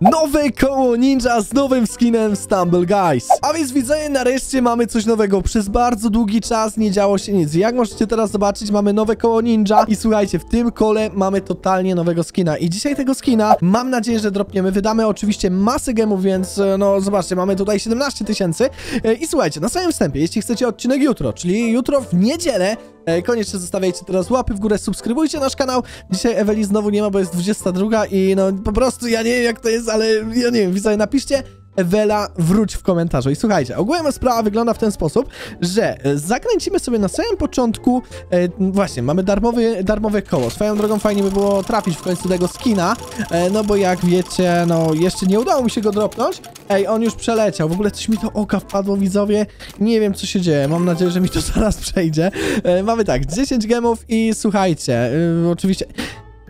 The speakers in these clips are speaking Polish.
Nowe koło ninja z nowym skinem Stumble Guys. A więc widzowie, nareszcie mamy coś nowego. Przez bardzo długi czas nie działo się nic. Jak możecie teraz zobaczyć, mamy nowe koło ninja. I słuchajcie, w tym kole mamy totalnie nowego skina. I dzisiaj tego skina mam nadzieję, że dropniemy. Wydamy oczywiście masę gemów, więc e, no zobaczcie, mamy tutaj 17 tysięcy. E, I słuchajcie, na samym wstępie, jeśli chcecie odcinek jutro, czyli jutro w niedzielę, Koniecznie zostawiajcie teraz łapy w górę, subskrybujcie nasz kanał. Dzisiaj Eweli znowu nie ma, bo jest 22 i no po prostu ja nie wiem jak to jest, ale ja nie wiem, widzowie napiszcie Ewela, wróć w komentarzu. I słuchajcie, ogólnie sprawa wygląda w ten sposób, że e, zakręcimy sobie na samym początku, e, właśnie, mamy darmowy, darmowe koło. Swoją drogą fajnie by było trafić w końcu tego skina, e, no bo jak wiecie, no jeszcze nie udało mi się go dropnąć. Ej, on już przeleciał, w ogóle coś mi to oka wpadło, widzowie. Nie wiem, co się dzieje, mam nadzieję, że mi to zaraz przejdzie. E, mamy tak, 10 gemów i słuchajcie, e, oczywiście...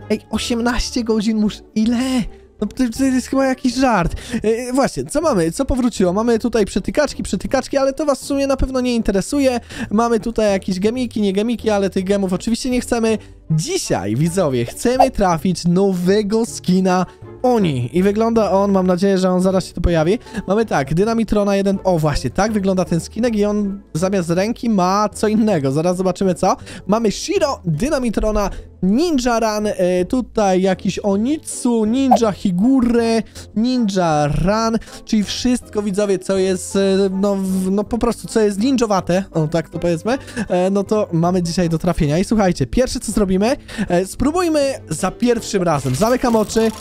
Ej, 18 godzin muszę... Ile? No to, to jest chyba jakiś żart. E, właśnie, co mamy? Co powróciło? Mamy tutaj przetykaczki, przetykaczki, ale to was w sumie na pewno nie interesuje. Mamy tutaj jakieś gemiki, nie gemiki, ale tych gemów oczywiście nie chcemy. Dzisiaj, widzowie, chcemy trafić nowego skina Oni. I wygląda on, mam nadzieję, że on zaraz się tu pojawi. Mamy tak, Dynamitrona 1. O, właśnie, tak wygląda ten skinek i on zamiast ręki ma co innego. Zaraz zobaczymy co. Mamy Shiro, Dynamitrona, Ninja Run, e, tutaj jakiś Onitsu, Ninja Higure, Ninja Run, czyli wszystko widzowie, co jest, e, no, no po prostu, co jest ninjowate, o tak to powiedzmy, e, no to mamy dzisiaj do trafienia. I słuchajcie, pierwsze co zrobimy, spróbujmy za pierwszym razem. Zamykam oczy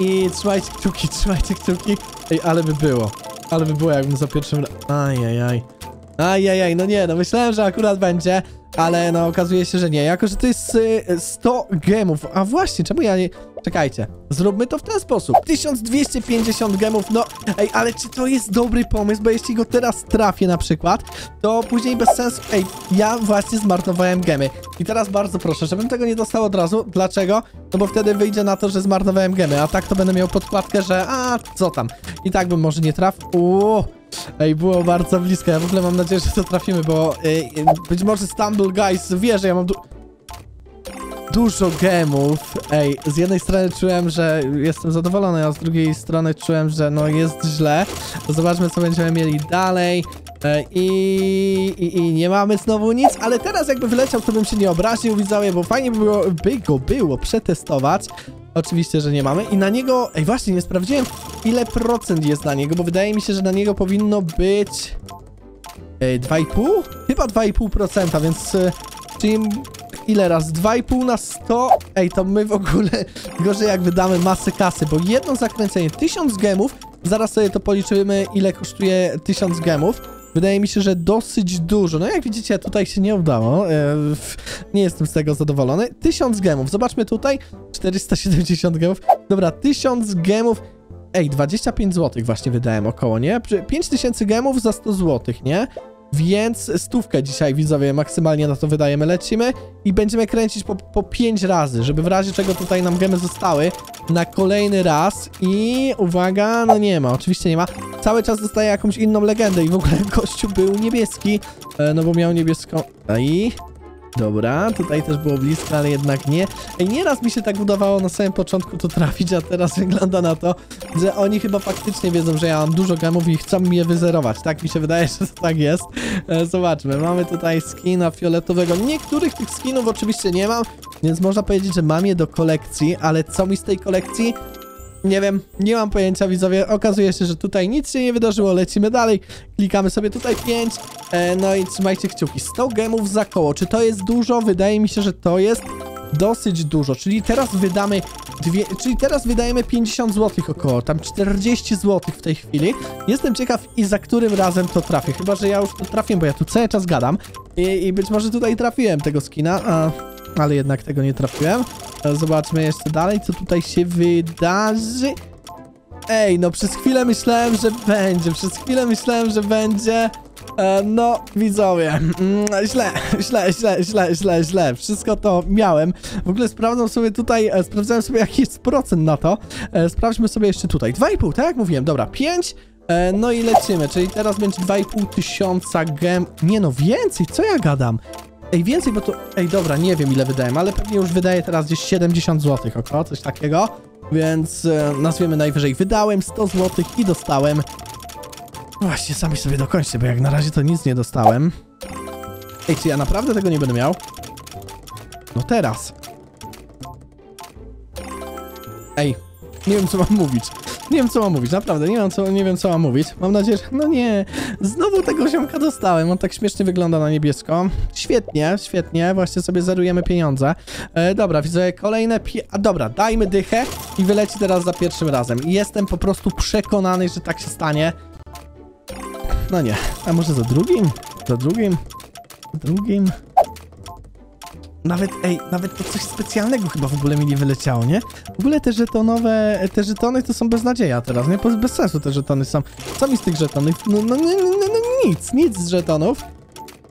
i trzymajcie kciuki, trzymajcie kciuki. Ej, ale by było, ale by było jakbym za pierwszym razem, ajajaj. Ajajaj, no nie, no myślałem, że akurat będzie, ale no okazuje się, że nie. Jako, że to jest y, 100 gemów. A właśnie, czemu ja nie... Czekajcie, zróbmy to w ten sposób. 1250 gemów, no... Ej, ale czy to jest dobry pomysł? Bo jeśli go teraz trafię na przykład, to później bez sensu... Ej, ja właśnie zmarnowałem gemy. I teraz bardzo proszę, żebym tego nie dostał od razu. Dlaczego? No bo wtedy wyjdzie na to, że zmarnowałem gemy, a tak to będę miał podkładkę, że a, co tam. I tak bym może nie trafił. Uuu. Ej, było bardzo blisko. Ja w ogóle mam nadzieję, że to trafimy, bo y, y, być może Stumble Guys wie, że ja mam du dużo gemów. Ej, z jednej strony czułem, że jestem zadowolony, a z drugiej strony czułem, że no jest źle. Zobaczmy, co będziemy mieli dalej. E, I, i, I nie mamy znowu nic, ale teraz jakby wyleciał, to bym się nie obraził, widzowie, bo fajnie by, było, by go było przetestować. Oczywiście, że nie mamy. I na niego... Ej, właśnie, nie sprawdziłem, ile procent jest na niego, bo wydaje mi się, że na niego powinno być... Ej, 2,5? Chyba 2,5%, więc... e, Czyli ile raz? 2,5 na 100? Ej, to my w ogóle gorzej jak wydamy masę kasy, bo jedno zakręcenie 1000 gemów, zaraz sobie to policzymy, ile kosztuje 1000 gemów. Wydaje mi się, że dosyć dużo. No jak widzicie, tutaj się nie udało. E, nie jestem z tego zadowolony. 1000 gemów. Zobaczmy tutaj. 470 gemów. Dobra, 1000 gemów. Ej, 25 zł właśnie wydałem około, nie? Przy- 5000 gemów za 100 zł, nie? Więc stówkę dzisiaj, widzowie, maksymalnie na to wydajemy. Lecimy i będziemy kręcić po, po 5 razy, żeby w razie czego tutaj nam gemy zostały na kolejny raz. I uwaga, no nie ma, oczywiście nie ma. Cały czas dostaję jakąś inną legendę i w ogóle gościu był niebieski, e, no bo miał niebieską... I... Dobra, tutaj też było blisko, ale jednak nie. Ej, nieraz mi się tak udawało na samym początku to trafić, a teraz wygląda na to, że oni chyba faktycznie wiedzą, że ja mam dużo gemów i chcą mi je wyzerować. Tak mi się wydaje, że to tak jest. E, zobaczmy, mamy tutaj skina fioletowego. Niektórych tych skinów oczywiście nie mam, więc można powiedzieć, że mam je do kolekcji, ale co mi z tej kolekcji? Nie wiem, nie mam pojęcia, widzowie. Okazuje się, że tutaj nic się nie wydarzyło. Lecimy dalej. Klikamy sobie tutaj 5. E, no i trzymajcie kciuki. 100 gemów za koło. Czy to jest dużo? Wydaje mi się, że to jest dosyć dużo. Czyli teraz wydamy dwie, czyli teraz wydajemy 50 zł około. Tam 40 zł w tej chwili. Jestem ciekaw i za którym razem to trafię. Chyba, że ja już to trafię, bo ja tu cały czas gadam. I, i być może tutaj trafiłem tego skina, a, ale jednak tego nie trafiłem. Zobaczmy jeszcze dalej, co tutaj się wydarzy. Ej, no przez chwilę myślałem, że będzie. Przez chwilę myślałem, że będzie. E, no, widzowie, mm, źle, źle, źle, źle, źle, źle. Wszystko to miałem. W ogóle sprawdzam sobie tutaj, e, sprawdzałem sobie jaki jest procent na to. E, sprawdźmy sobie jeszcze tutaj. 2,5, tak jak mówiłem. Dobra, 5. E, no i lecimy, czyli teraz będzie 2,5 tysiąca gem. Nie no, więcej, co ja gadam? Ej, więcej, bo to... Ej, dobra, nie wiem ile wydałem, ale pewnie już wydaję teraz gdzieś 70 zł, około, coś takiego. Więc e, nazwiemy najwyżej. Wydałem 100 zł i dostałem... Właśnie, sami sobie dokończcie, bo jak na razie to nic nie dostałem. Ej, czy ja naprawdę tego nie będę miał? No teraz. Ej, nie wiem co mam mówić. Nie wiem co mam mówić, naprawdę, nie wiem co, nie wiem co mam mówić. Mam nadzieję, że... No nie, znowu tego ziomka dostałem, on tak śmiesznie wygląda na niebiesko. Świetnie, świetnie, właśnie sobie zerujemy pieniądze. E, dobra, widzę kolejne pi... A dobra, dajmy dychę i wyleci teraz za pierwszym razem. Jestem po prostu przekonany, że tak się stanie. No nie, a może za drugim? Za drugim? Za drugim? Nawet, ej, nawet to coś specjalnego chyba w ogóle mi nie wyleciało, nie? W ogóle te żetonowe, te żetony to są beznadzieja teraz, nie? Bez sensu te żetony są. Co mi z tych żetonów? No, no, no, no, no nic, nic z żetonów.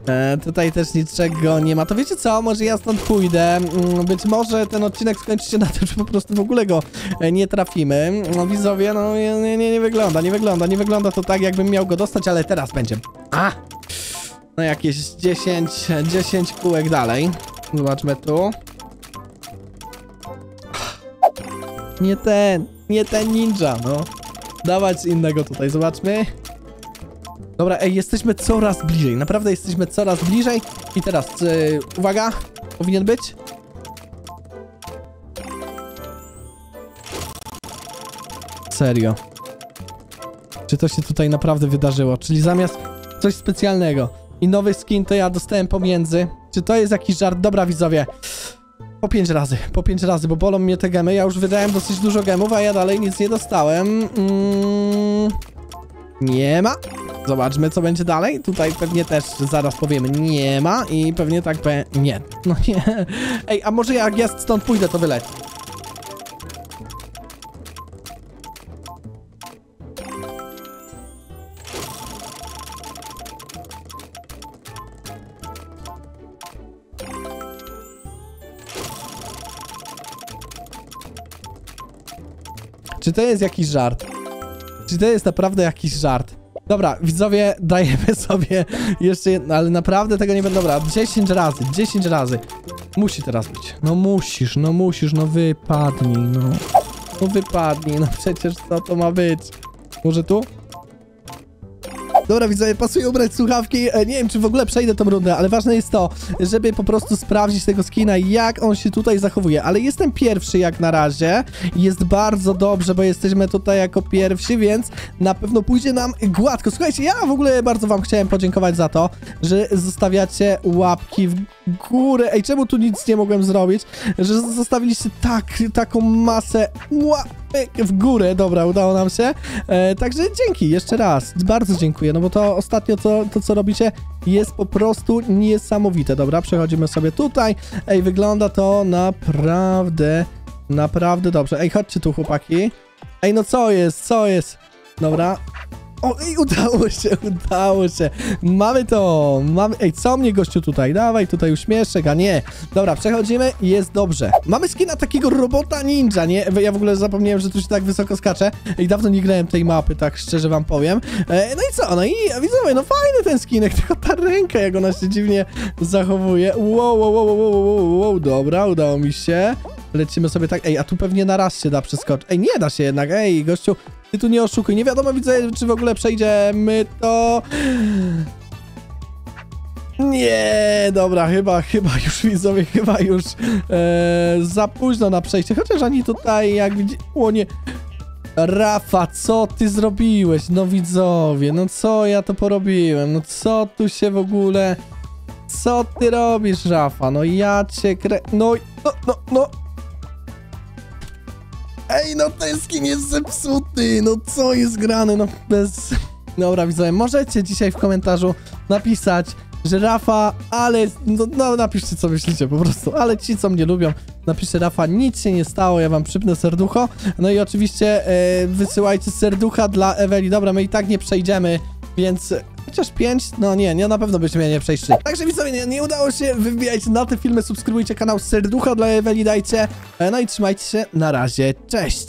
E, tutaj też niczego nie ma. To wiecie co? Może ja stąd pójdę. Mm, Być może ten odcinek skończy się na tym, że po prostu w ogóle go e, nie trafimy. No widzowie, no nie, nie, nie, wygląda, nie wygląda. Nie wygląda to tak, jakbym miał go dostać, ale teraz będzie. A! No jakieś 10, 10 kółek dalej. Zobaczmy tu. Nie ten, nie ten ninja, no. Dawać innego tutaj, zobaczmy. Dobra, ej, jesteśmy coraz bliżej, naprawdę jesteśmy coraz bliżej. I teraz, yy, uwaga, powinien być. Serio. Czy to się tutaj naprawdę wydarzyło? Czyli zamiast coś specjalnego i nowy skin to ja dostałem pomiędzy. Czy to jest jakiś żart? Dobra, widzowie. Po pięć razy, po pięć razy, bo bolą mnie te gemy. Ja już wydałem dosyć dużo gemów, a ja dalej nic nie dostałem. Mm, nie ma. Zobaczmy, co będzie dalej. Tutaj pewnie też zaraz powiemy nie ma i pewnie tak be... Nie. No nie. Ej, a może jak ja stąd pójdę, to wyleci. Czy to jest jakiś żart? Czy to jest naprawdę jakiś żart? Dobra, widzowie, dajemy sobie jeszcze jedno, ale naprawdę tego nie będę... Dobra, 10 razy, 10 razy. Musi teraz być. No musisz, no musisz, no wypadnij, no. No wypadnij, no przecież co to ma być? Może tu? Dobra, widzowie, pasuje ubrać słuchawki. E, Nie wiem, czy w ogóle przejdę tą rundę, ale ważne jest to, żeby po prostu sprawdzić tego skina, jak on się tutaj zachowuje. Ale jestem pierwszy jak na razie. Jest bardzo dobrze, bo jesteśmy tutaj jako pierwsi, więc na pewno pójdzie nam gładko. Słuchajcie, ja w ogóle bardzo wam chciałem podziękować za to, że zostawiacie łapki w górę. Ej, czemu tu nic nie mogłem zrobić? Że zostawiliście tak, taką masę w górę. Dobra, udało nam się. E, także dzięki, jeszcze raz. Bardzo dziękuję, no bo to ostatnio to, to, co robicie jest po prostu niesamowite. Dobra, przechodzimy sobie tutaj. Ej, wygląda to naprawdę, naprawdę dobrze. Ej, chodźcie tu, chłopaki. Ej, no co jest, co jest? Dobra. O, ej, udało się, udało się. Mamy to, mamy... Ej, co mnie gościu tutaj? Dawaj tutaj uśmieszek, a nie. Dobra, przechodzimy i jest dobrze. Mamy skina takiego robota ninja, nie? Ja w ogóle zapomniałem, że tu się tak wysoko skacze. I dawno nie grałem tej mapy, tak szczerze wam powiem. E, no i co? No i widzowie, no fajny ten skinek, tylko ta ręka, jak ona się dziwnie zachowuje. Wow, wow, wow, wow, wow, wow. dobra, udało mi się. Lecimy sobie tak, ej, a tu pewnie na raz się da przeskoczyć. Ej, nie da się jednak, ej, gościu, ty tu nie oszukuj. Nie wiadomo, widzę, czy w ogóle przejdziemy to... Nie, dobra, chyba, chyba już widzowie, chyba już e, za późno na przejście. Chociaż ani tutaj, jak widzi... O nie... Rafa, co ty zrobiłeś? No widzowie, no co ja to porobiłem? No co tu się w ogóle... Co ty robisz, Rafa? No ja cię krę... No, no, no, no... Ej, no ten skin jest zepsuty, no co jest grane, no bez... Dobra, widzowie, możecie dzisiaj w komentarzu napisać, że Rafa, ale... No, no napiszcie co myślicie po prostu, ale ci co mnie lubią, napiszcie Rafa, nic się nie stało, ja wam przypnę serducho, no i oczywiście e, wysyłajcie serducha dla Eweli, dobra, my i tak nie przejdziemy, więc chociaż 5, no nie, nie, na pewno byśmy nie przejść. Także widzowie, nie, nie udało się, wybijajcie na te filmy, subskrybujcie kanał Serducha dla Eweli, dajcie, e, no i trzymajcie się, na razie, cześć!